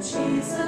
Jesus.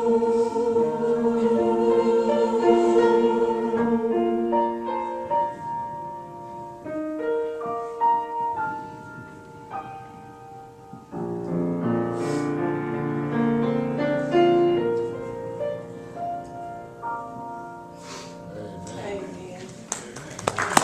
Gracias.